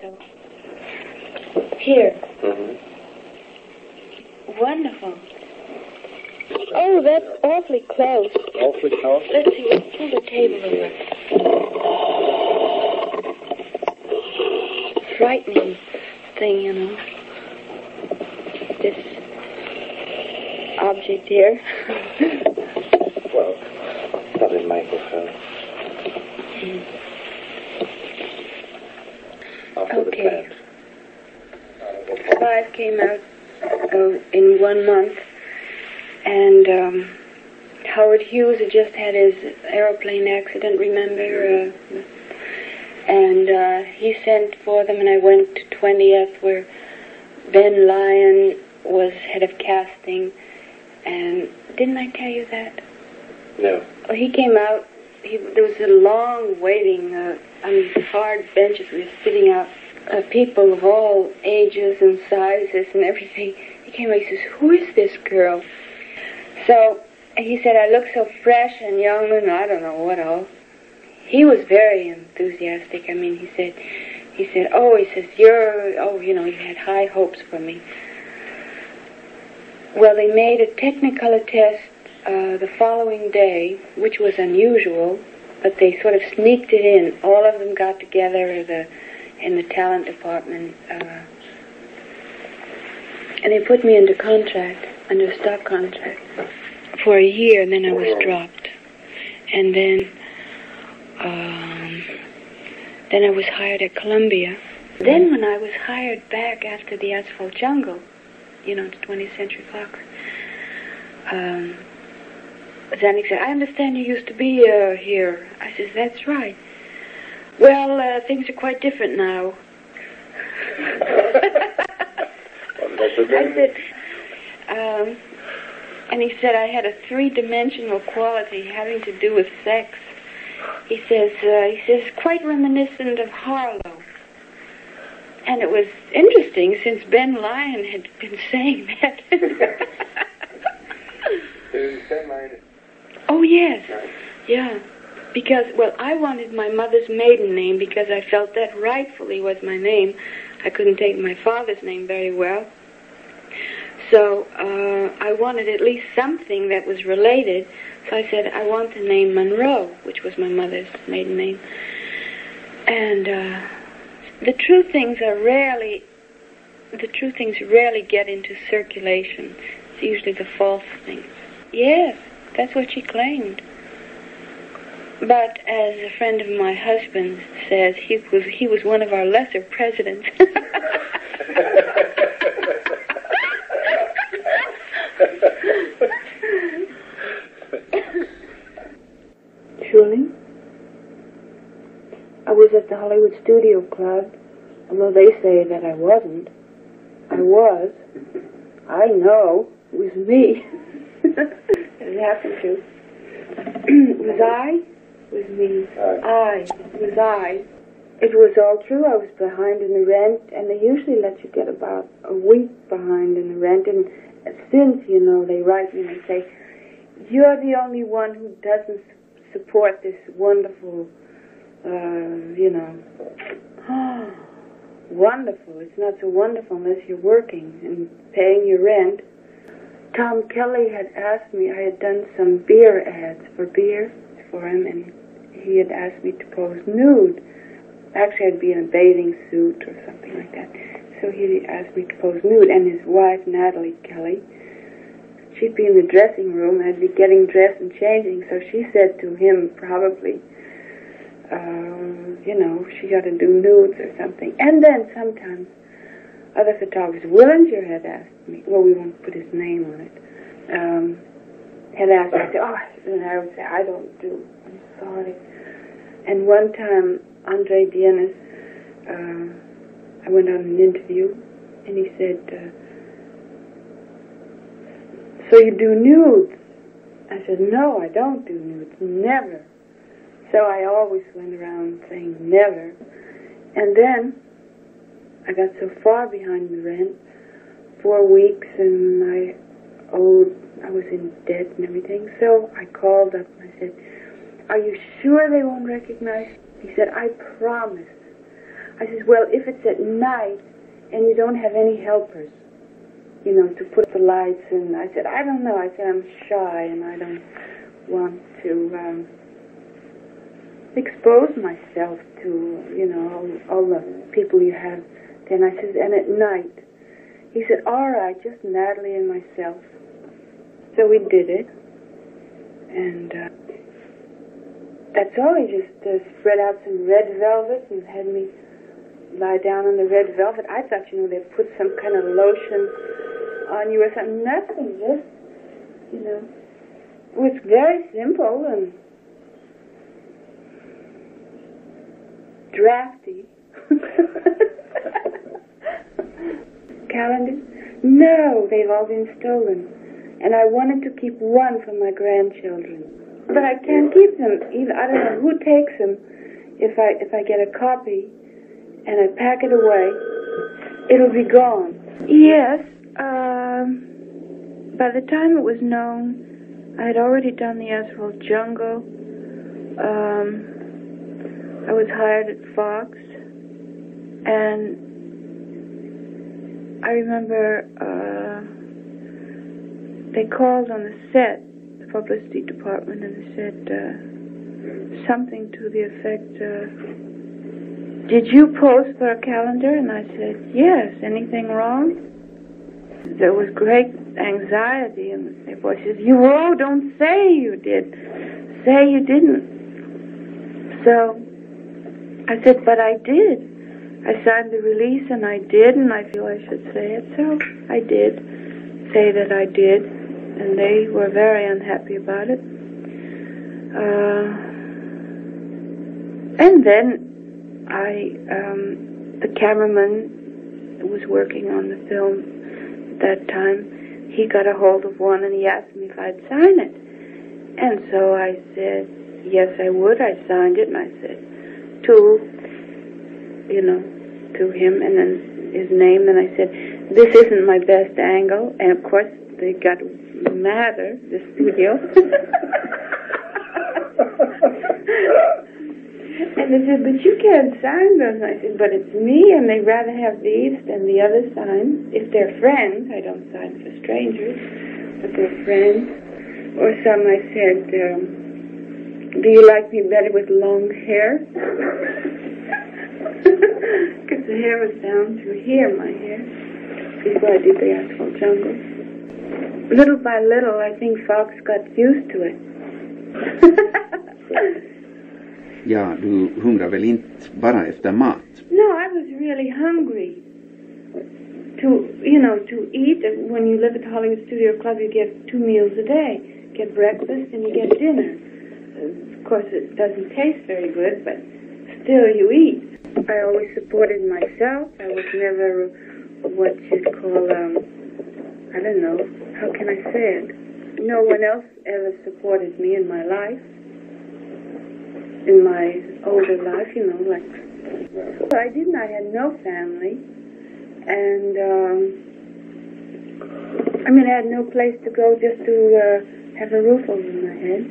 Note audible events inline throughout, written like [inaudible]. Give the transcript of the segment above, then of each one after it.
So, here. Mm-hmm. Wonderful. Oh, that's awfully close. Awfully close. Let's see. Let's pull the table over. Frightening thing, you know. This object here. Well, probably microphone. The Okay. plant. Five came out uh, in one month, and um, Howard Hughes had just had his aeroplane accident. Remember? Uh, and uh, he sent for them, and I went to 20th, where Ben Lyon was head of casting. And didn't I tell you that? No. Well, he came out. He, there was a long waiting uh, on these hard benches. We were sitting out. Uh, people of all ages and sizes and everything. He came out. He says, "Who is this girl?" So he said, "I look so fresh and young, and I don't know what all." He was very enthusiastic. I mean, he said, he said, "Oh, he says you're, oh, you know, you had high hopes for me." Well, they made a technicolor test uh, the following day, which was unusual, but they sort of sneaked it in. All of them got together the, in the talent department, uh, and they put me into contract, under stock contract, for a year, and then I was dropped. And then, um, then I was hired at Columbia. Then when I was hired back after the Asphalt Jungle, you know, the 20th Century Fox, um, Zanuck said, I understand you used to be uh, here. I says, that's right. Well, uh, things are quite different now. I said, um, and he said I had a three-dimensional quality having to do with sex. He says, uh, he says, quite reminiscent of Harlow. And it was interesting since Ben Lyon had been [laughs] saying that. [laughs] oh yes, yeah. Because well, I wanted my mother's maiden name because I felt that rightfully was my name. I couldn't take my father's name very well. So uh, I wanted at least something that was related. So I said, I want the name Monroe, which was my mother's maiden name. And uh, the true things are rarely, the true things rarely get into circulation. It's usually the false things. Yes, that's what she claimed. But as a friend of my husband's says, he was he was one of our lesser presidents. [laughs] Truly, I was at the Hollywood Studio Club, although they say that I wasn't. I was. I know. It was me. [laughs] it happened to. [clears throat] was I? Was me. I. Was I. It was all true. I was behind in the rent, and they usually let you get about a week behind in the rent. And since, you know, they write me and they say, you're the only one who doesn't support this wonderful, uh, you know, [sighs] wonderful. It's not so wonderful unless you're working and paying your rent. Tom Kelly had asked me, I had done some beer ads for beer for him, and he had asked me to pose nude. Actually, I'd be in a bathing suit or something like that. So he asked me to pose nude, and his wife, Natalie Kelly, she'd be in the dressing room, and I'd be getting dressed and changing. So she said to him, probably, uh, you know, she got to do nudes or something. And then sometimes other photographers, Willinger had asked me, well, we won't put his name on it, um, had asked me, I oh, and I would say, I don't do, I'm sorry. And one time, Andre Dienes, uh, I went on an interview, and he said, uh, so you do nudes? I said, no, I don't do nudes, never. So I always went around saying never. And then I got so far behind the rent, four weeks, and I owed, I was in debt and everything. So I called up and I said, are you sure they won't recognize? He said, I promise. I says, well, if it's at night and you don't have any helpers, you know, to put the lights in. I said, I don't know. I said, I'm shy and I don't want to um, expose myself to, you know, all, all the people you have. Then I said, and at night. He said, all right, just Natalie and myself. So we did it. And uh, that's all. He just uh, spread out some red velvet and had me lie down on the red velvet. I thought, you know, they'd put some kind of lotion on you or something. Nothing, just, you know. It was very simple and drafty. [laughs] Calendars? No, they've all been stolen. And I wanted to keep one for my grandchildren. But I can't keep them. Either. I don't know who takes them. If I if I get a copy and I pack it away, it'll be gone. Yes. Um, by the time it was known, I had already done the Asphalt Jungle. Um, I was hired at Fox, and I remember uh, they called on the set, publicity department, and said uh, something to the effect, uh, "Did you pose for a calendar?" And I said, "Yes. Anything wrong?" There was great anxiety in their voices. You oh, don't say you did. Say you didn't. So I said, but I did. I signed the release and I did, and I feel I should say it, so I did say that I did, and they were very unhappy about it. Uh, and then I, um, the cameraman who was working on the film at that time, he got a hold of one and he asked me if I'd sign it. And so I said, yes, I would. I signed it, and I said, to, you know, to him and then his name. And I said, this isn't my best angle. And of course, they got madder, the studio. and they said, but you can't sign those. And I said, but it's me, and they'd rather have these than the other signs. If they're friends, I don't sign for strangers, but they're friends. Or some I said, um, do you like me better with long hair? [laughs] Because the hair was down to here, my hair, before I did the Asphalt Jungle. Little by little, I think Fox got used to it. [laughs] Ja, du hungrar väl inte bara efter mat? no, I was really hungry. To, you know, to eat, when you live at the Hollywood Studio Club, you get two meals a day. You get breakfast and you get dinner. Of course, it doesn't taste very good, but still you eat. I always supported myself. I was never what you'd call, um, I don't know, how can I say it? No one else ever supported me in my life, in my older life, you know, like. So I didn't. I had no family, and um, I mean, I had no place to go just to uh, have a roof over my head.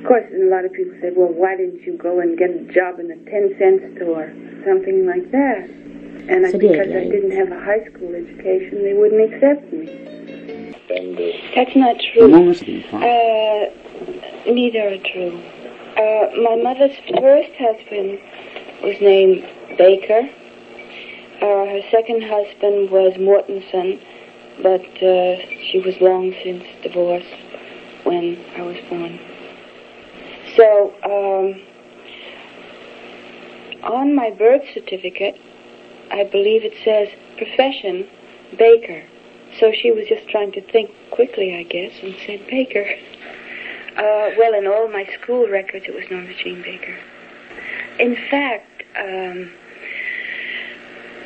Of course, and a lot of people said, well, why didn't you go and get a job in a 10 cent store? Something like that. And I, Så det because I didn't have a high school education, they wouldn't accept me. That's not true. många din? Uh, neither are true. Uh, my mother's first husband was named Baker. Uh, her second husband was Mortensen, but uh, she was long since divorced when I was born. So, um, on my birth certificate, I believe it says profession Baker. So she was just trying to think quickly, I guess, and said Baker. [laughs] Uh, well, in all my school records, it was Norma Jeane Baker. In fact, um,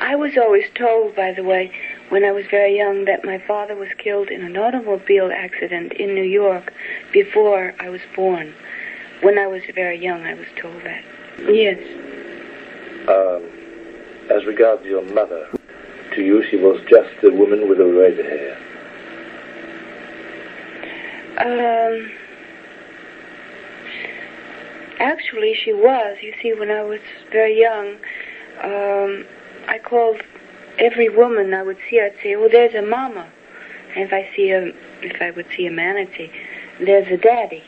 I was always told, by the way, when I was very young, that my father was killed in an automobile accident in New York before I was born. When I was very young, I was told that. Yes. um, as regards your mother, to you she was just a woman with a red hair. Um, actually, she was. You see, when I was very young, um, I called every woman I would see. I'd say, "Oh, there's a mama," and if I see a, if I would see a man, I'd say, "There's a daddy,"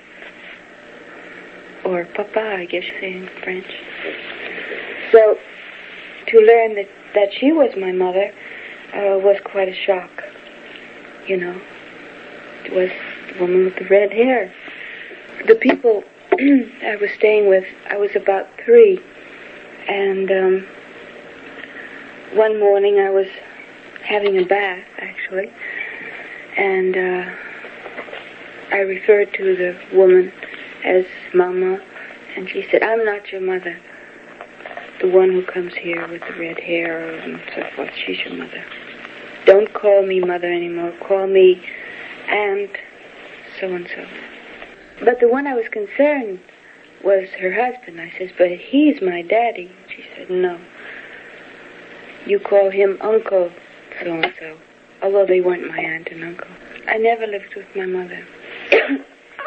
or "Papa," I guess you say in French. So, to learn that that she was my mother uh, was quite a shock. You know, it was the woman with the red hair. The people [clears throat] I was staying with, I was about three, and um, one morning I was having a bath, actually, and uh, I referred to the woman as Mama, and she said, I'm not your mother. The one who comes here with the red hair and so forth, she's your mother. Don't call me mother anymore. Call me aunt so and so. But the one I was concerned was her husband. I says, but he's my daddy. She said, no. You call him uncle so and so, although they weren't my aunt and uncle. I never lived with my mother. [coughs]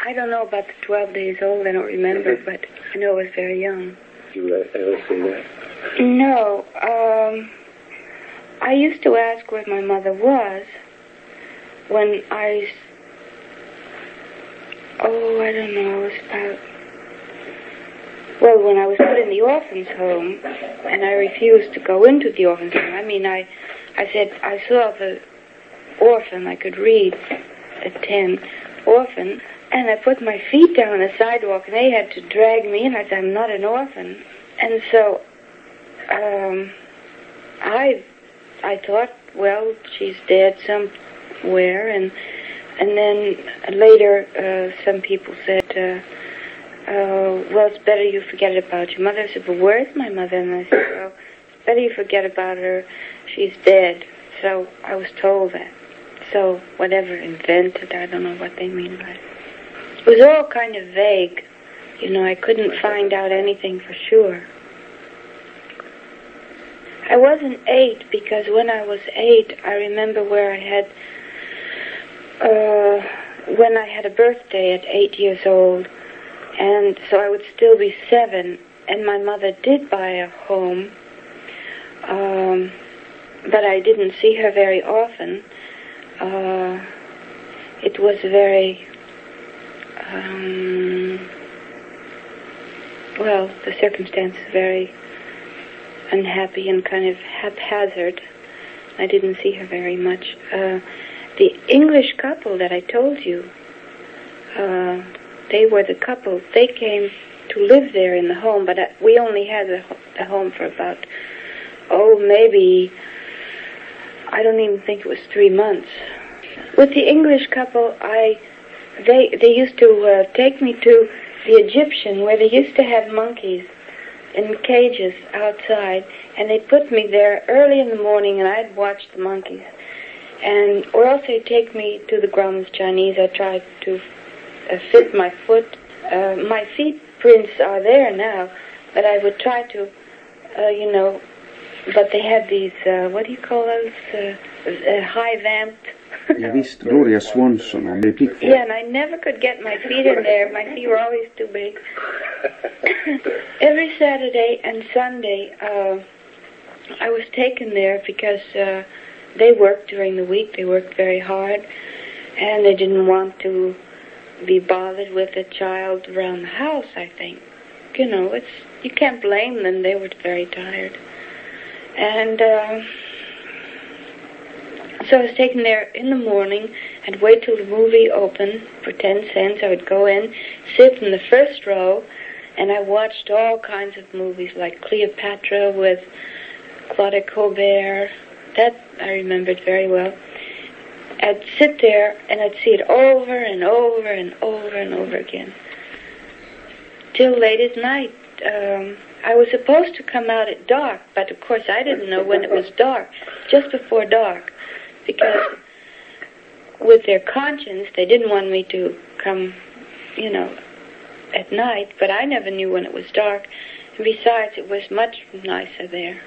I don't know about the 12 days old. I don't remember, but I know I was very young. You ever see that? No. Um, I used to ask where my mother was when I. Oh, I don't know. It was about. Well, when I was put in the orphans' home, and I refused to go into the orphans' home. I mean, I, I said I saw the orphan. I could read at ten, orphan, and I put my feet down on the sidewalk, and they had to drag me in. I said, I'm not an orphan, and so, um, I, I thought, well, she's dead somewhere, and and then later, uh, some people said, uh, uh, well, it's better you forget about your mother. I said, but where's my mother? And I said, well, it's better you forget about her. She's dead. So I was told that. So whatever, invented, I don't know what they mean by it. It was all kind of vague. You know, I couldn't find out anything for sure. I wasn't eight because when I was eight, I remember where I had, uh, when I had a birthday at eight years old, and so I would still be seven, and my mother did buy a home, um, but I didn't see her very often. Uh, it was very, um, well, the circumstances very unhappy and kind of haphazard. I didn't see her very much. Uh, the English couple that I told you, uh, they were the couple. They came to live there in the home, but uh, we only had the, the home for about, oh, maybe, I don't even think it was three months. With the English couple, I, they, they used to uh, take me to the Egyptian where they used to have monkeys in cages outside, and they'd put me there early in the morning, and I'd watch the monkeys. And or else they'd take me to the Grauman's Chinese. I tried to uh, fit my foot. Uh, my feet prints are there now, but I would try to, uh, you know. But they had these. Uh, what do you call those? Uh, high vamped. Ja visst, Gloria Swanson och Mary Pickford. Yeah, and I never could get my feet in there. My feet were always too big. [laughs] Every Saturday and Sunday, uh, I was taken there because uh, they worked during the week. They worked very hard, and they didn't want to be bothered with a child around the house. I think, you know, it's you can't blame them. They were very tired, and. Uh, so I was taken there in the morning. I'd wait till the movie opened for 10 cents. I would go in, sit in the first row, and I watched all kinds of movies like Cleopatra with Claudette Colbert. That I remembered very well. I'd sit there and I'd see it over and over and over and over again. Till late at night. Um, I was supposed to come out at dark, but of course I didn't know when it was dark. Just before dark because with their conscience they didn't want me to come you know at night but i never knew when it was dark. And besides it was much nicer there.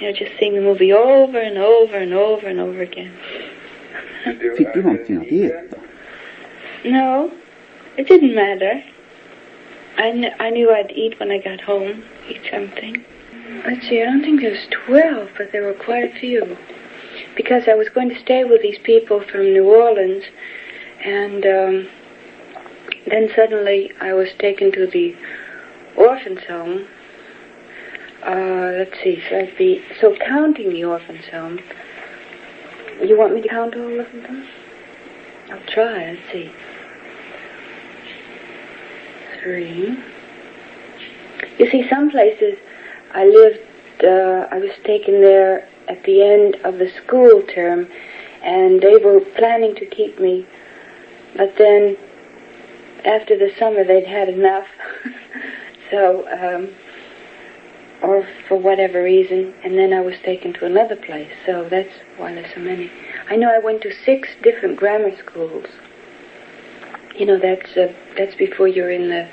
You know just seeing the movie over and over and over and over again. Fick du någonting att äta? no. It didn't matter. I, kn- I knew i'd eat when i got home eat something. Let's see, I don't think there was 12, but there were quite a few. Because I was going to stay with these people from New Orleans, and um, then suddenly I was taken to the orphan's home. Uh, let's see, so be, so counting the orphan's home, you want me to count all of them? I'll try, let's see. Three. You see, some places I lived, uh, I was taken there at the end of the school term, and they were planning to keep me, but then after the summer they'd had enough. [laughs] so, um, or for whatever reason, and then I was taken to another place. So that's why there's so many. I know I went to six different grammar schools. You know, that's uh, that's before you're in the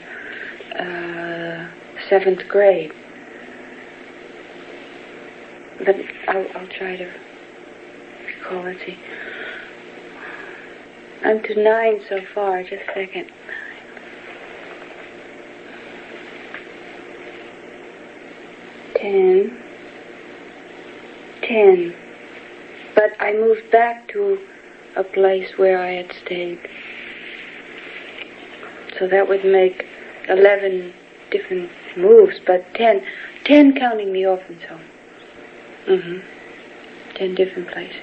uh, seventh grade. But I'll, I'll try to recall it. I'm to nine so far. Just a second. Ten. Ten. But I moved back to a place where I had stayed. So that would make 11 different moves, but 10. 10 counting the orphan's home. Mm-hmm. 10 different places.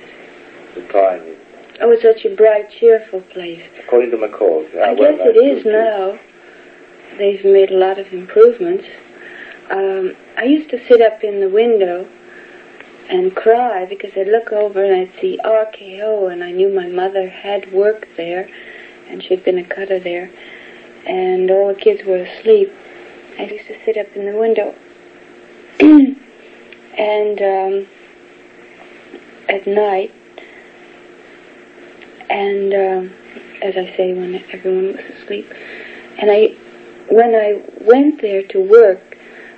The time, Oh, it's such a bright, cheerful place. according to McCall. I guess it is now. They've made a lot of improvements. Um, I used to sit up in the window and cry because I'd look over and I'd see RKO, and I knew my mother had worked there, and she'd been a cutter there, and all the kids were asleep. I used to sit up in the window, [clears throat] and um, at night, and um, as I say, when everyone was asleep, and I, when I went there to work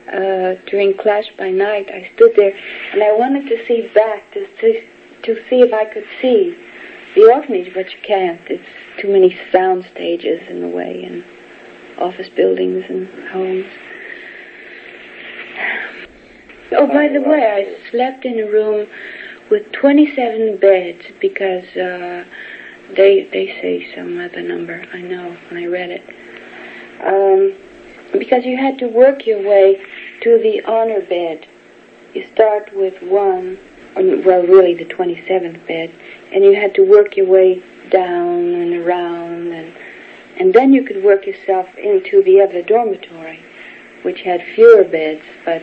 uh, during Clash by Night, I stood there and I wanted to see back to see, to see if I could see the orphanage, but you can't. It's too many sound stages in the way and office buildings and homes. Oh, by the way, I slept in a room with 27 beds because uh, they they say some other number. I know when I read it. Um, because you had to work your way to the honor bed. You start with one, or, well, really the 27th bed, and you had to work your way down and around, and and then you could work yourself into the other dormitory, which had fewer beds, but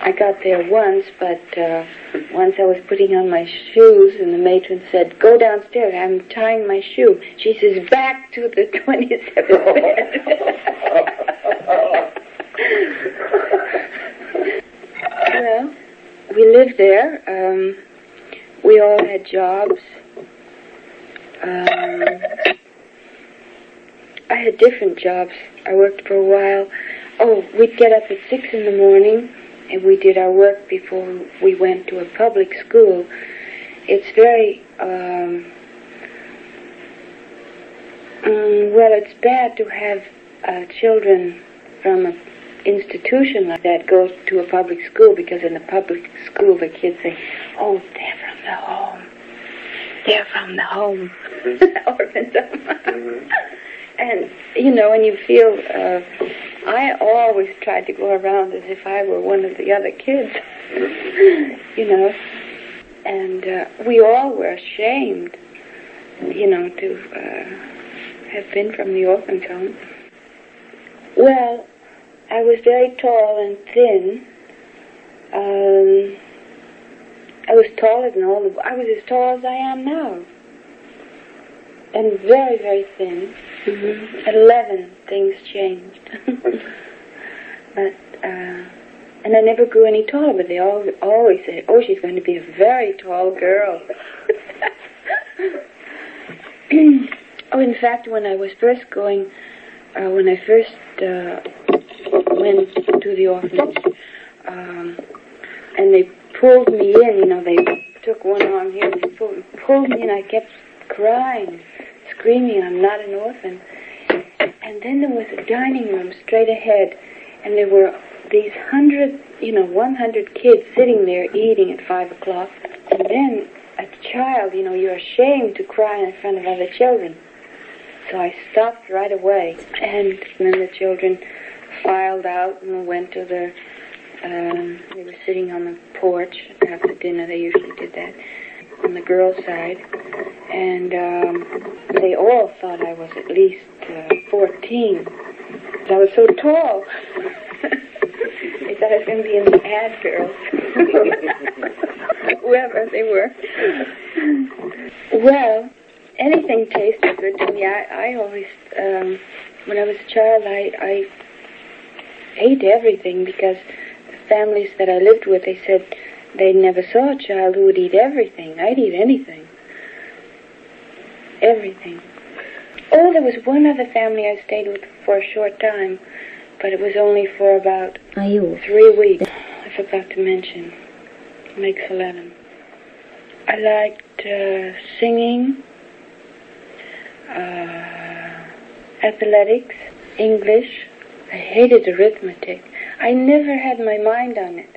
I got there once, but uh, once I was putting on my shoes, and the matron said, "Go downstairs. I'm tying my shoe." She says, "Back to the [laughs] 27th bed." [laughs] well, we lived there. Um, we all had jobs. Um, I had different jobs. I worked for a while. Oh, we'd get up at six in the morning and we did our work before we went to a public school. It's very, um, um, well, it's bad to have uh, children from an institution like that go to a public school because in the public school the kids say, oh, they're from the home. They're from the home. [laughs] Orphans. And, you know, and you feel, uh, I always tried to go around as if I were one of the other kids, [laughs] you know. And uh, we all were ashamed, you know, to uh, have been from the orphan's home. Well, I was very tall and thin. Um, I was taller than all the. I was as tall as I am now, and very, very thin. Mm-hmm. Eleven, things changed. [laughs] but uh, and I never grew any taller. But they all always said, "Oh, she's going to be a very tall girl." [laughs] oh, in fact, when I was first going, uh, when I first uh, went to the orphanage, um, and they pulled me in, you know, they took one arm here and they pulled, pulled me in. I kept crying, screaming, I'm not an orphan. And then there was a dining room straight ahead, and there were these hundred, you know, 100 kids sitting there eating at 5 o'clock, and then a child, you know, you're ashamed to cry in front of other children. So I stopped right away, and then the children filed out and went to the, um, they were sitting on the porch after dinner, they usually did that, on the girls' side, and um, they all thought I was at least uh, 14. I was so tall. [laughs] they thought I was going to be in the ad girls. [laughs] Whoever they were. Well, anything tasted good to me. I, I always, um, when I was a child, I, I ate everything because the families that I lived with, they said they never saw a child who would eat everything. I'd eat anything. Everything. Oh, there was one other family I stayed with for a short time, but it was only for about three weeks. I forgot to mention. Makes eleven. I liked uh, singing, uh, athletics, English. I hated arithmetic. I never had my mind on it.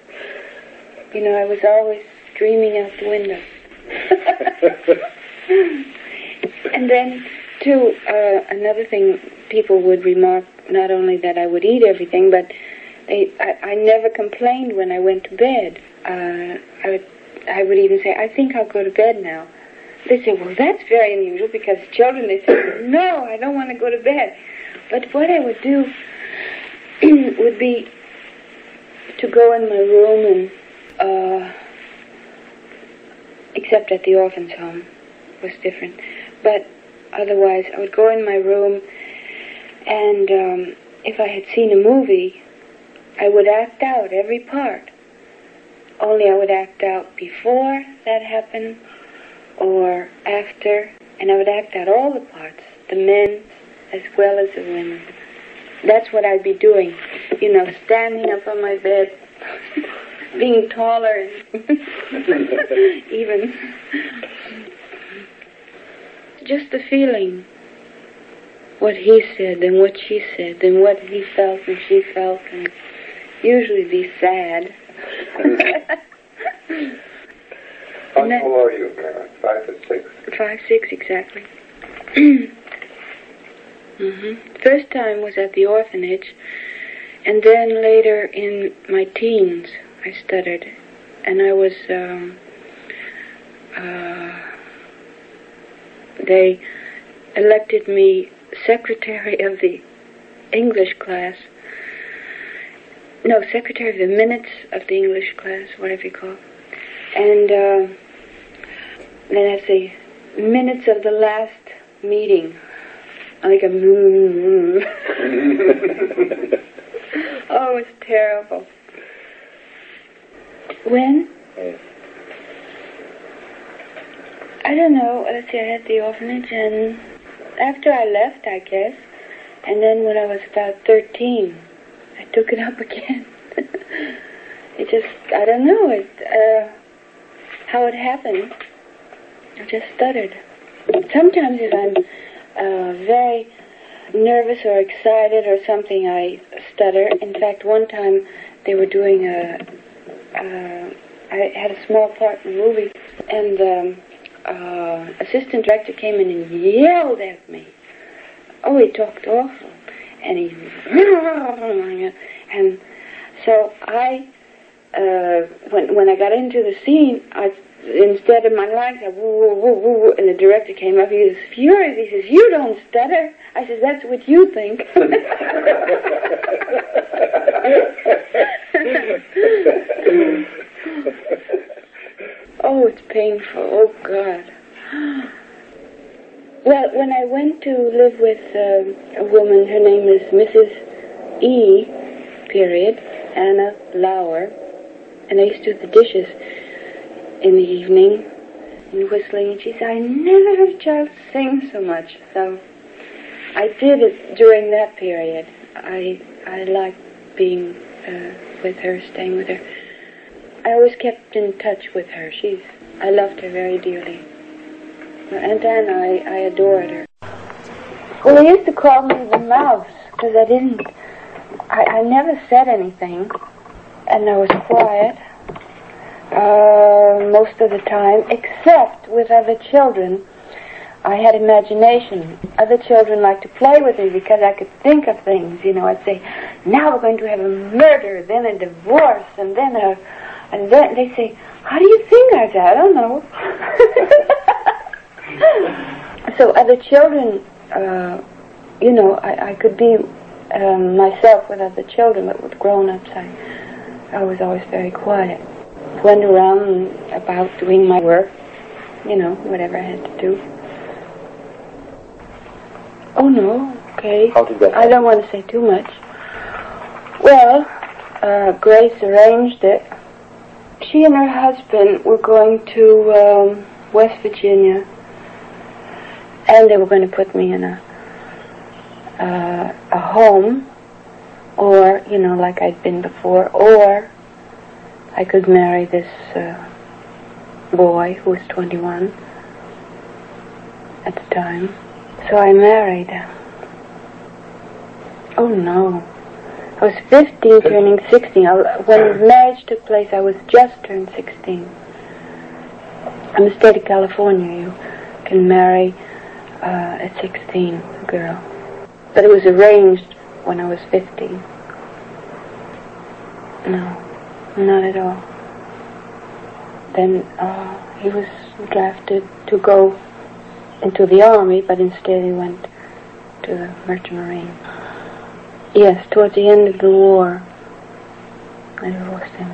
You know, I was always dreaming out the window. [laughs] and then, too, uh, another thing people would remark not only that I would eat everything, but they, I, I never complained when I went to bed. Uh, I would, I would even say, I think I'll go to bed now. They say, well, that's very unusual because children, they say, no, I don't want to go to bed. But what I would do [clears throat] would be to go in my room and, uh, except at the orphan's home, was different. But otherwise, I would go in my room, and um, if I had seen a movie, I would act out every part. Only I would act out before that happened or after, and I would act out all the parts, the men as well as the women. That's what I'd be doing, you know, standing up on my bed, [laughs] being taller, [laughs] even just the feeling what he said and what she said and what he felt and she felt and usually be sad. [laughs] How tall are you, Mara? Five or six? Five, six exactly. [clears throat] hmm First time was at the orphanage, and then later in my teens, I stuttered, and I was. Um, uh, they elected me secretary of the English class. No, secretary of the minutes of the English class, whatever you call. it. And uh, then I the minutes of the last meeting. Like a [laughs] Oh, it's terrible. When? I don't know. Let's see, I had the orphanage, and after I left, I guess, and then when I was about 13, I took it up [laughs] again. it just, I don't know it, uh, how it happened. I just stuttered. Sometimes if I'm uh, very nervous or excited or something, I stutter. In fact, one time they were doing a, uh, I had a small part in the movie, and the uh, assistant director came in and yelled at me. Oh, he talked awful, and he, [laughs] and so I, uh, when when I got into the scene, I instead of my lines, I woo, woo, woo, woo, woo, and the director came up. He was furious. He says, "You don't stutter." I said, "That's what you think." [laughs] [laughs] [laughs] oh, it's painful. Oh God. [gasps] Well, when I went to live with uh, a woman, her name is Mrs. E. Period Ana Lower, and I used to do the dishes in the evening and whistling. And she said, I never heard a child sing so much. So I did it during that period. I I liked being uh, with her, staying with her. I always kept in touch with her. She's I loved her very dearly. And then I, I adored her. Well, they used to call me the mouse because I didn't I, I never said anything, and I was quiet uh, most of the time, except with other children. I had imagination. Other children liked to play with me because I could think of things. You know, I'd say, "Now we're going to have a murder, then a divorce, and then a," and then they say, "How do you think like that?" I don't know. [laughs] so other children, uh, you know, I, I could be um, myself with other children, but with grown-ups, I, I was always very quiet. Went around about doing my work, you know, whatever I had to do. Oh no, okay. How did that I don't want to say too much. Well, uh, Grace arranged it. She and her husband were going to um, West Virginia, and they were going to put me in a uh, a home, or you know, like I'd been before, or I could marry this uh, boy who was 21 at the time. So I married. Oh no. I was 15 turning 16. When [clears throat] marriage took place, I was just turned 16. In the state of California, you can marry uh, at 16, a girl. But it was arranged when I was 15. No, not at all. Then uh, he was drafted to go into the army, but instead he went to the Merchant Marine. Yes, towards the end of the war, I divorced him.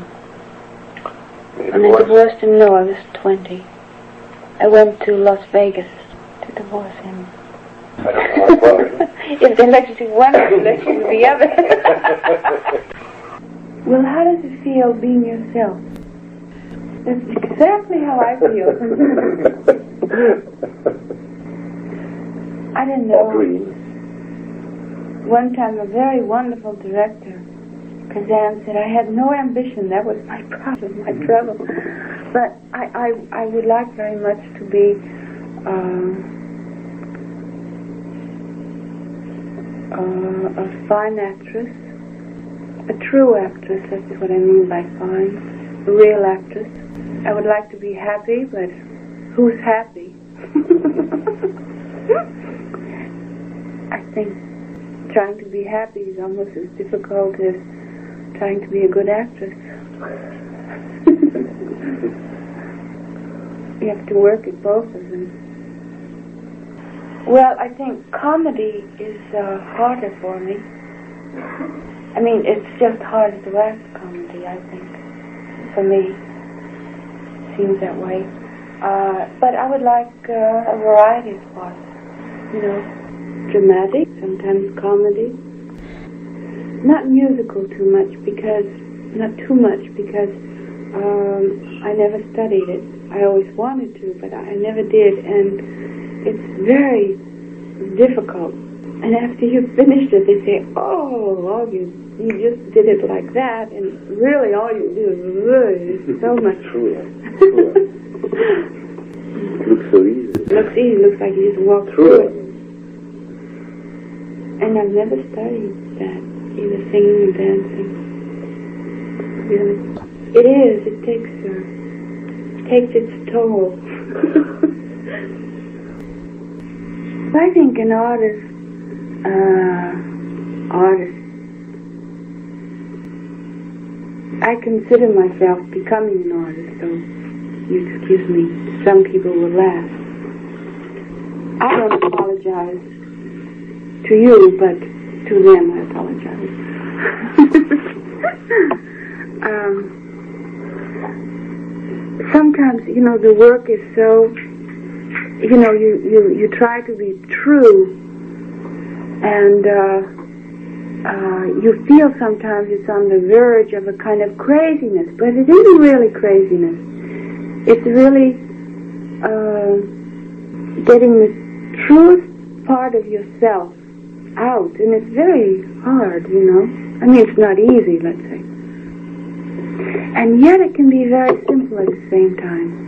When I divorced him, no, I was 20. I went to Las Vegas to divorce him. I don't know [laughs] if they let you do one, they let you do the other. [laughs] well, how does it feel being yourself? That's exactly how I feel. [laughs] I didn't know. Dreams. One time, a very wonderful director, Kazan, said, I had no ambition. That was my problem, my trouble. But I, I, I would like very much to be uh, uh, a fine actress, a true actress, that's what I mean by fine, a real actress. I would like to be happy, but who's happy? [laughs] I think trying to be happy is almost as difficult as trying to be a good actress. [laughs] you have to work at both of them. Well, I think comedy is uh, harder for me. I mean, it's just harder to act comedy, I think. For me, it seems that way. Uh, but I would like uh, a variety of parts. You know, dramatic, sometimes comedy. Not musical too much because, not too much because um, I never studied it. I always wanted to, but I never did. And it's very difficult. And after you've finished it, they say, "Oh, well, you you just did it like that," and really, all you do is really [laughs] so much. True. [laughs] True. Looks so easy. It looks easy. It Looks like you just walk True. through it. And I've never studied that, either singing or dancing. Really, it is. It takes uh, takes its toll. [laughs] I think an artist, uh, artist, I consider myself becoming an artist, so excuse me, some people will laugh. I don't apologize to you, but to them I apologize. [laughs] um, sometimes, you know, the work is so you know, you, you, you try to be true, and uh, uh, you feel sometimes it's on the verge of a kind of craziness, but it isn't really craziness. It's really uh, getting the truest part of yourself out, and it's very hard, you know. I mean, it's not easy, let's say. And yet it can be very simple at the same time.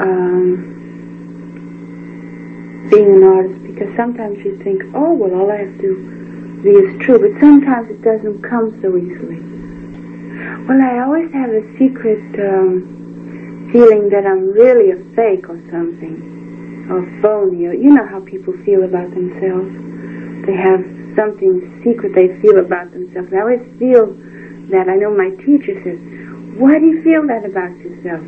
Um, being an artist because sometimes you think, oh, well, all I have to be as true, but sometimes it doesn't come so easily. Well, I always have a secret um, feeling that I'm really a fake or something, or phony, or you know how people feel about themselves. They have something secret they feel about themselves. I always feel that. I know my teacher says, why do you feel that about yourself?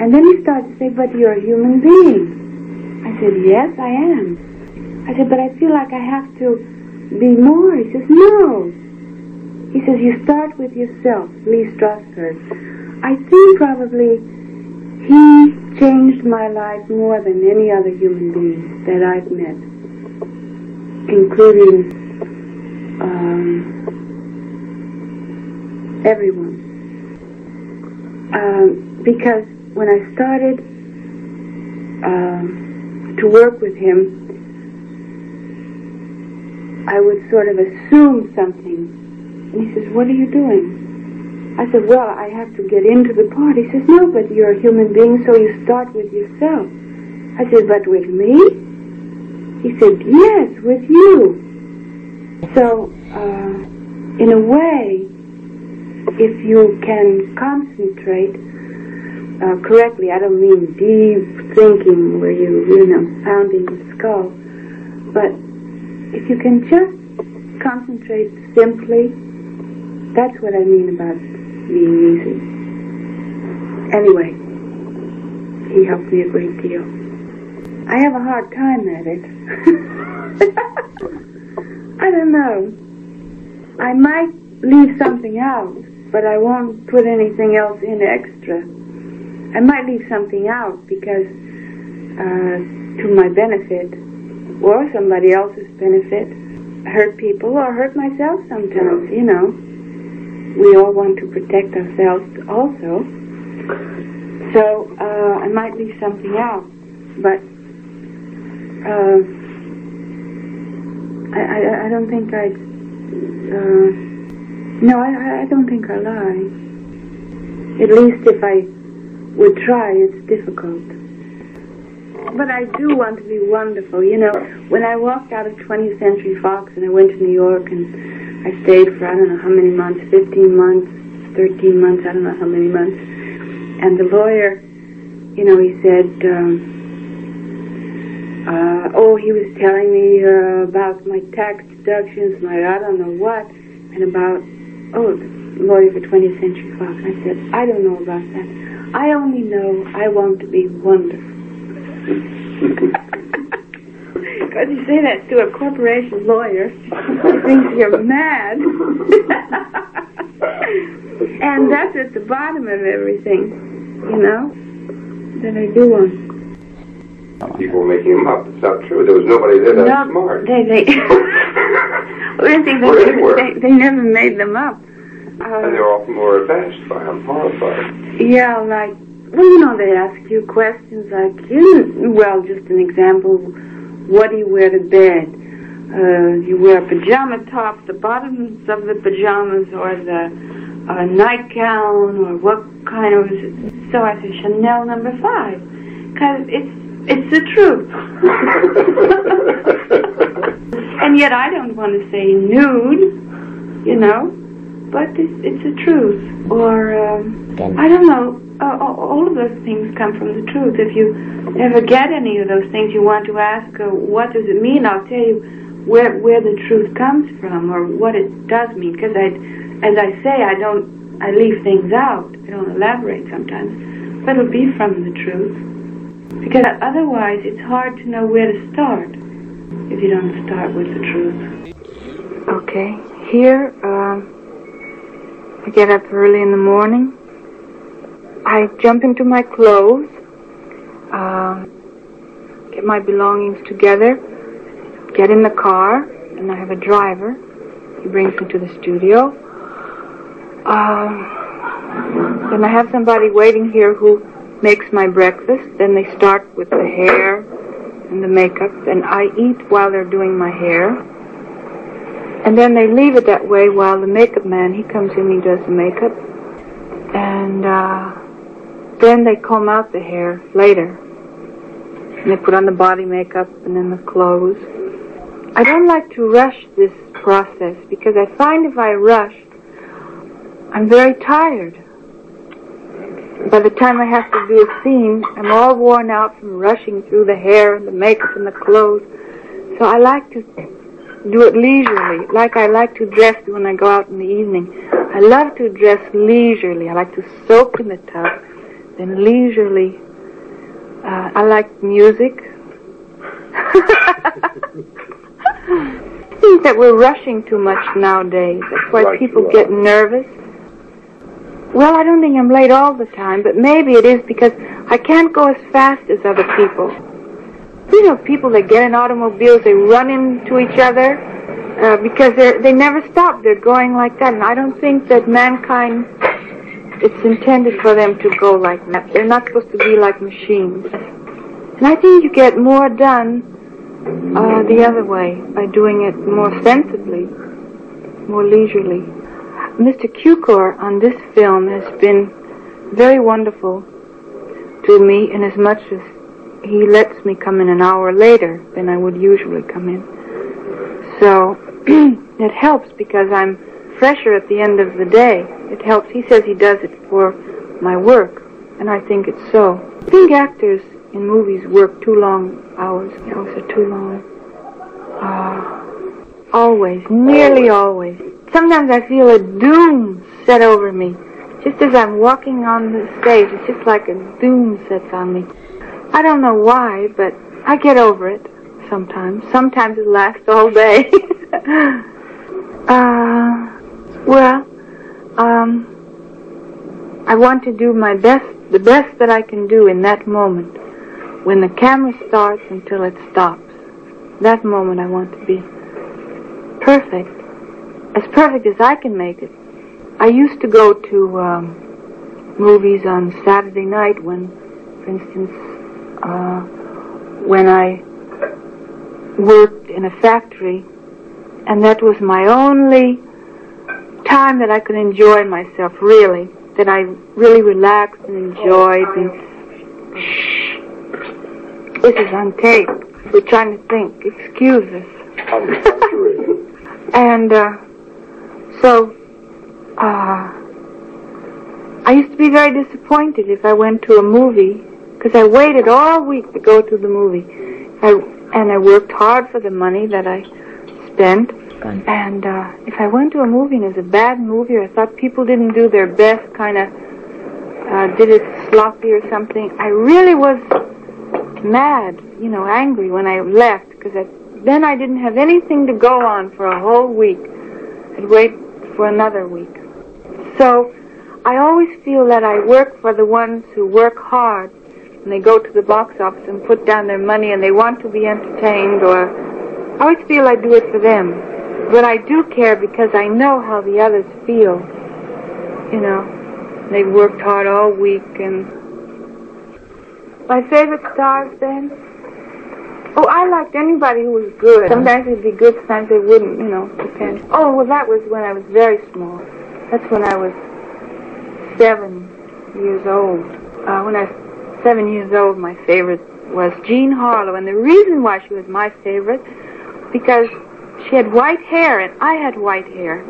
And then he starts to say, but you're a human being. I said, yes, I am. I said, but I feel like I have to be more. He says, no. He says, you start with yourself, Lee Strasberg. I think probably he changed my life more than any other human being that I've met, including um, everyone. Um, because when I started um, to work with him, I would sort of assume something. And he says, what are you doing? I said, well, I have to get into the part. He says, no, but you're a human being, so you start with yourself. I said, but with me? He said, yes, with you. So, uh, in a way, if you can concentrate uh, correctly, I don't mean deep thinking where you, you know, pounding the skull, but if you can just concentrate simply, that's what I mean about easy. Anyway, he helped me a great deal. I have a hard time at it. [laughs] I don't know. I might leave something out, but I won't put anything else in extra. I might leave something out because uh, to my benefit or somebody else's benefit, hurt people or hurt myself sometimes, you know. We all want to protect ourselves also. So uh, I might leave something out, but uh, I, I, I don't think I. Uh, no, I, I don't think I lie. At least if I would try, it's difficult. But I do want to be wonderful. You know, when I walked out of 20th Century Fox and I went to New York and I stayed for I don't know how many months, 15 months, 13 months, I don't know how many months. And the lawyer, you know, he said, um, uh, oh, he was telling me uh, about my tax deductions, my I don't know what, and about, oh, the lawyer for 20th Century Fox. I said, I don't know about that. I only know I want to be wonderful. [laughs] Because you say that to a corporation lawyer, he thinks you're [laughs] mad. [laughs] and that's at the bottom of everything, you know, that I do want. People were making them up. It's not true. There was nobody there that No, smart. they, they, [laughs] well, I think Or they, anywhere. they, they never made them up. Uh, And they're often more advanced by them, horrified. Yeah, like, well, you know, they ask you questions like, you, well, just an example, what do you wear to bed? Uh, you wear a pajama tops, the bottoms of the pajamas, or the uh, nightgown, or what kind of, so I say Chanel number five, because it's, it's the truth. [laughs] and yet I don't want to say nude, you know, but it's, it's the truth. Or, um, I don't know, uh, all all of those things come from the truth. If you ever get any of those things you want to ask, uh, what does it mean? I'll tell you where where the truth comes from or what it does mean. Because I, as I say, I don't, I leave things out. I don't elaborate sometimes, but it'll be from the truth. Because otherwise, it's hard to know where to start if you don't start with the truth. Okay, here um, I get up early in the morning. I jump into my clothes, uh, get my belongings together, get in the car, and I have a driver. He brings me to the studio. Uh, then I have somebody waiting here who makes my breakfast. Then they start with the hair and the makeup, and I eat while they're doing my hair. And then they leave it that way while the makeup man, he comes in, he does the makeup. And uh, then they comb out the hair later. And they put on the body makeup and then the clothes. I don't like to rush this process because I find if I rush, I'm very tired. By the time I have to do a scene, I'm all worn out from rushing through the hair and the makeup and the clothes. So I like to do it leisurely, like I like to dress when I go out in the evening. I love to dress leisurely. I like to soak in the tub, then leisurely. Uh, I like music. [laughs] I think that we're rushing too much nowadays. That's why Right people get nervous. Well, I don't think I'm late all the time, but maybe it is because I can't go as fast as other people. You know, people that get in automobiles, they run into each other uh, because they they never stop. They're going like that, and I don't think that mankind it's intended for them to go like that. They're not supposed to be like machines. And I think you get more done uh, the other way by doing it more sensibly, more leisurely. Mr. Cukor on this film has been very wonderful to me in as much as he lets me come in an hour later than I would usually come in. So [clears throat] it helps because I'm fresher at the end of the day. It helps. He says he does it for my work, and I think it's so. I think actors in movies work too long hours. Hours are too long. Ah, always, nearly always. Sometimes I feel a doom set over me. Just as I'm walking on the stage, it's just like a doom sets on me. I don't know why, but I get over it sometimes. Sometimes it lasts all day. [laughs] uh, well, um, I want to do my best, the best that I can do in that moment. When the camera starts until it stops. That moment I want to be perfect. As perfect as I can make it. I used to go to um, movies on Saturday night when, for instance, uh, when I worked in a factory, and that was my only time that I could enjoy myself, really, that I really relaxed and enjoyed. And this is on tape. We're trying to think. Excuse us. [laughs] and uh, so, uh, I used to be very disappointed if I went to a movie because I waited all week to go to the movie. I, and I worked hard for the money that I spent. And uh, if I went to a movie and it was a bad movie, or I thought people didn't do their best, kind of uh, did it sloppy or something, I really was mad, you know, angry when I left because then I didn't have anything to go on for a whole week. I'd wait for another week. So I always feel that I work for the ones who work hard and they go to the box office and put down their money and they want to be entertained or I always feel I do it for them. But I do care because I know how the others feel. You know, they worked hard all week and my favorite stars then? Oh, I liked anybody who was good. Sometimes they'd be good, sometimes they wouldn't, you know, depends. Oh, well, that was when I was very small. That's when I was seven years old. Uh, when I seven years old, my favorite was Jean Harlow. And the reason why she was my favorite, because she had white hair and I had white hair.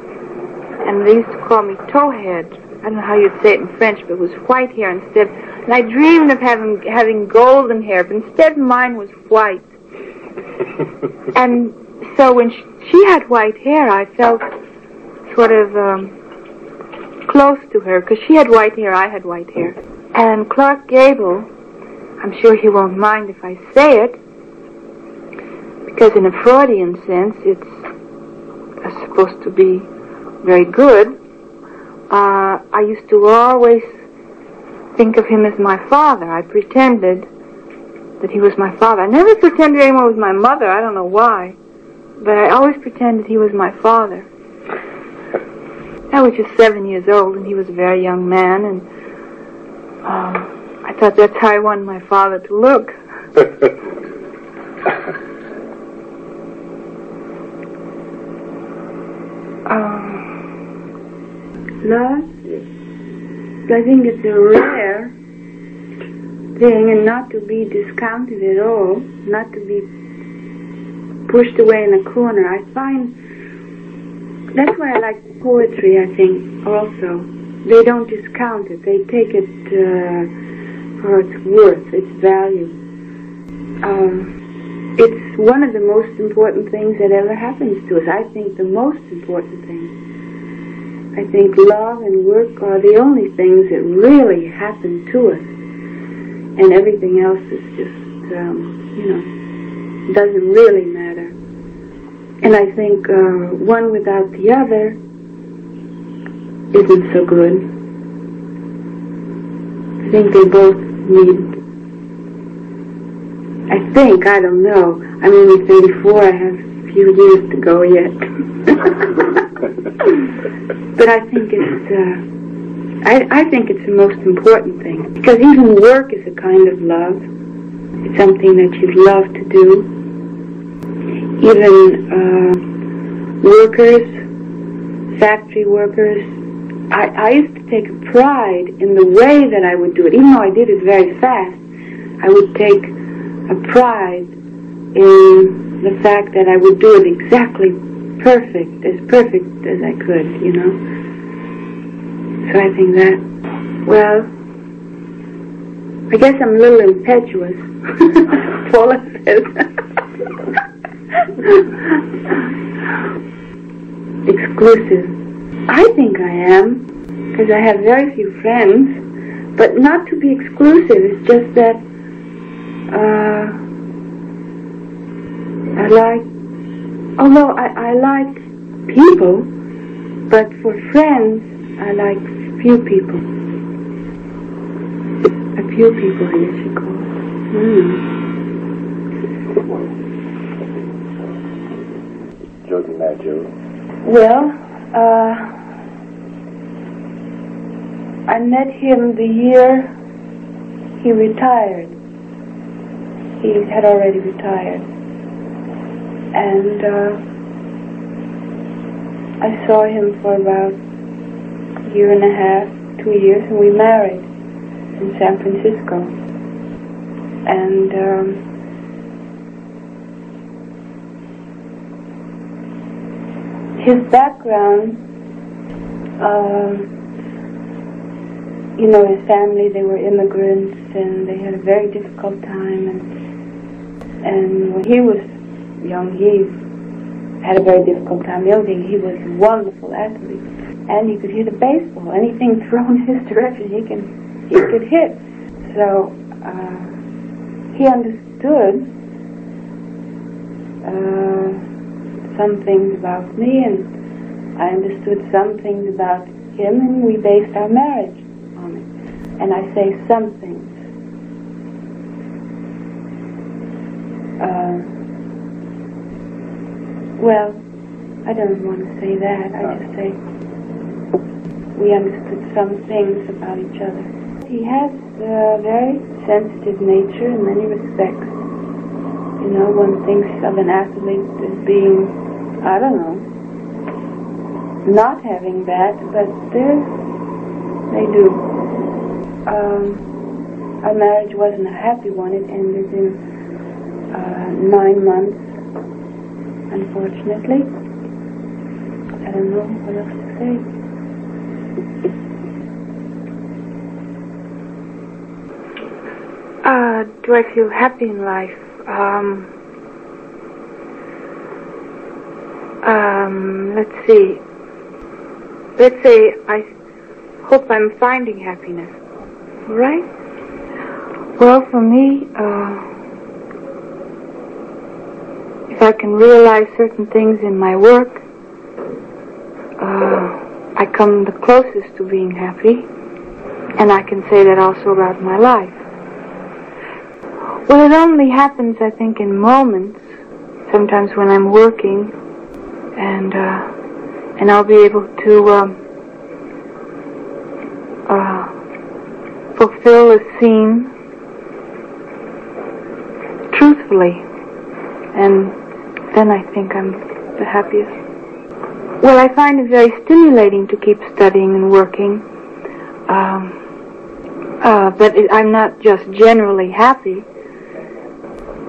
And they used to call me towhead. I don't know how you'd say it in French, but it was white hair instead. And I dreamed of having having golden hair, but instead mine was white. [laughs] and so when she, she had white hair, I felt sort of um, close to her because she had white hair, I had white hair. And Clark Gable, I'm sure he won't mind if I say it, because in a Freudian sense, it's uh, supposed to be very good. Uh, I used to always think of him as my father. I pretended that he was my father. I never pretended anyone was my mother. I don't know why. But I always pretended he was my father. I was just seven years old, and he was a very young man, and um, I thought that's how I wanted my father to look. Um, love? I think it's a rare thing and not to be discounted at all, not to be pushed away in a corner. I find that's why I like poetry. I think also they don't discount it. They take it uh, for its worth, its value. Um, it's one of the most important things that ever happens to us. I think the most important thing. I think love and work are the only things that really happen to us, and everything else is just, um, you know, doesn't really matter. And I think uh, one without the other isn't so good. I think they both need. I think, I don't know. I'm only 34, I have a few years to go yet. [laughs] but I think it's, uh, I, I think it's the most important thing. Because even work is a kind of love. It's something that you love to do. Even uh, workers, factory workers, I, I used to take pride in the way that I would do it. Even though I did it very fast, I would take a pride in the fact that I would do it exactly perfect, as perfect as I could, you know. So I think that, well, I guess I'm a little impetuous. [laughs] Paula says. [laughs] Exclusive. I think I am, because I have very few friends, but not to be exclusive. It's just that uh, I like, although I, I like people, but for friends, I like few people. A few people, I guess you call it. Hmm. Joe DiMaggio. Well, uh, I met him the year he retired. He had already retired. And uh, I saw him for about a year and a half, two years, and we married in San Francisco. And um, his background, uh, you know, his family, they were immigrants and they had a very difficult time. And, and when he was young, he had a very difficult time. The thing, he was a wonderful athlete. And he could hit a baseball. Anything [laughs] thrown his direction, he can he could hit. So uh, he understood uh, some things about me, and I understood some things about him, and we based our marriage on it. And I say some things. Uh, well, I don't want to say that. I just say we understood some things about each other. He has a very sensitive nature in many respects. You know, one thinks of an athlete as being I don't know, not having that, but they they do. Um, our marriage wasn't a happy one. It ended in uh, nine months, unfortunately. I don't know what else to say. Uh, do I feel happy in life? Um, um, let's see. Let's say I hope I'm finding happiness. right? Well, for me, uh, if I can realize certain things in my work, uh, I come the closest to being happy, and I can say that also about my life. Well, it only happens, I think, in moments. Sometimes when I'm working, and uh, and I'll be able to um, uh, fulfill a scene truthfully, and then I think I'm the happiest. Well, I find it very stimulating to keep studying and working. Um, uh, but it, I'm not just generally happy.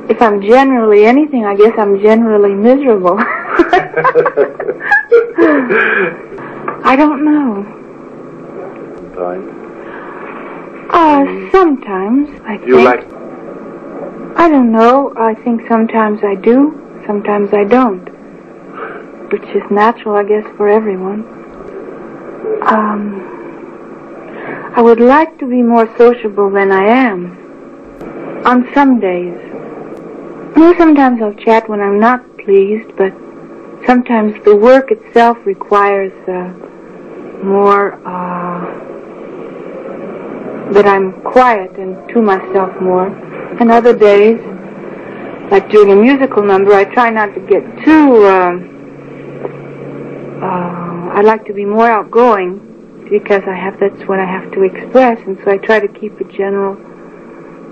If I'm generally anything, I guess I'm generally miserable. [laughs] [laughs] I don't know. Fine. Uh, sometimes I Do you think. like I don't know. I think sometimes I do, sometimes I don't. Which is natural, I guess, for everyone. Um, I would like to be more sociable than I am. On some days. You know, sometimes I'll chat when I'm not pleased, but sometimes the work itself requires uh, more uh, that I'm quiet and to myself more. And other days, like during a musical number, I try not to get too. Um, uh, I like to be more outgoing because I have that's what I have to express, and so I try to keep it general.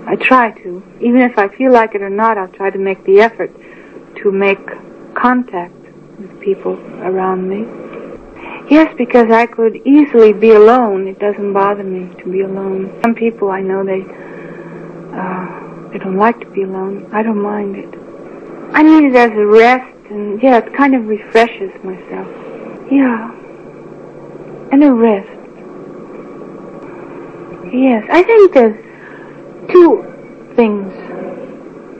I try to, even if I feel like it or not, I'll try to make the effort to make contact with people around me. Yes, because I could easily be alone. It doesn't bother me to be alone. Some people I know they uh, they don't like to be alone. I don't mind it. I need it as a rest, and yeah, it kind of refreshes myself. Yeah, and a rest. Yes, I think there's two things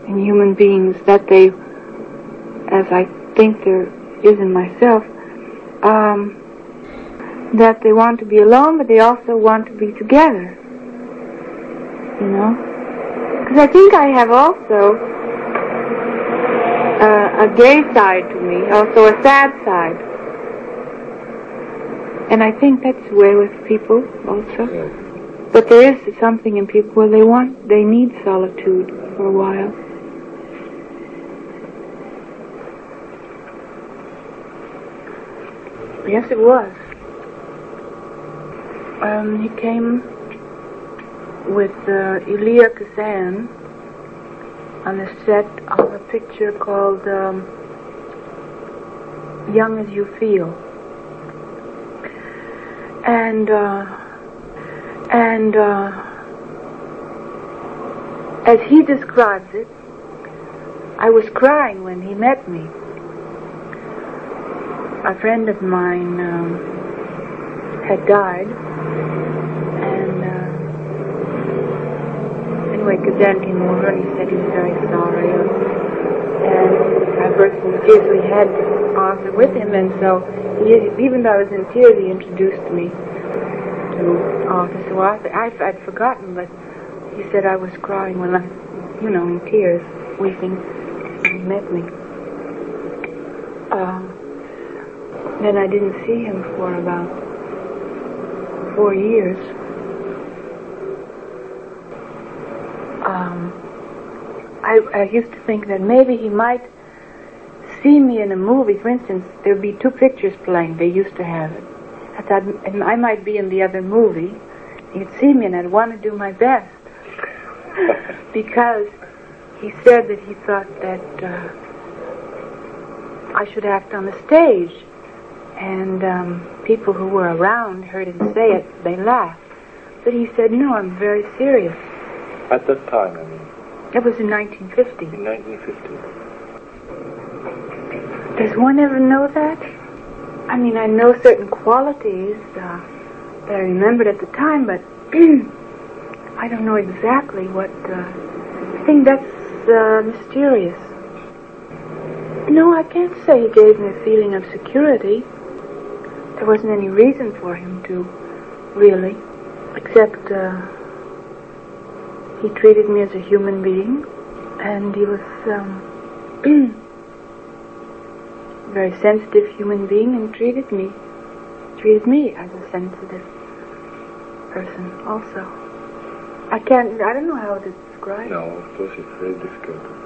in human beings that they, as I think there is in myself, um, that they want to be alone, but they also want to be together. You know? Because I think I have also uh, a gay side to me, also a sad side. And I think that's the way with people also. But there is something in people where they want, they need solitude for a while. Yes, it was. Um, he came with uh, Elia Kazan on the set of a picture called um, Young as You Feel. And, uh, and, uh, as he describes it, I was crying when he met me. A friend of mine um, had died, and uh, anyway, Kazan came over and he said he was very sorry. And I burst into tears. We had Arthur with him, and so he, even though I was in tears, he introduced me to Arthur. So Arthur, I, I'd forgotten, but he said I was crying when I, you know, in tears, weeping he met me. Uh, then I didn't see him for about four years. Um, I, I used to think that maybe he might see me in a movie. For instance, there'd be two pictures playing. They used to have it. I thought and I might be in the other movie. He'd see me, and I'd want to do my best [laughs] because he said that he thought that uh, I should act on the stage. And um, people who were around heard him say it. They laughed. But he said, no, I'm very serious. at that time? I mean, That was in 1950. in 1950. Does one ever know that? I mean, I know certain qualities uh, that I remembered at the time, but [clears throat] I don't know exactly what. Uh, I think that's uh, mysterious. No, I can't say he gave me a feeling of security. There wasn't any reason for him to, really, except uh, he treated me as a human being, and he was. Um, [clears throat] very sensitive human being and treated me treated me as a sensitive person also. I can't I don't know how to describe it. No, of course it's very difficult.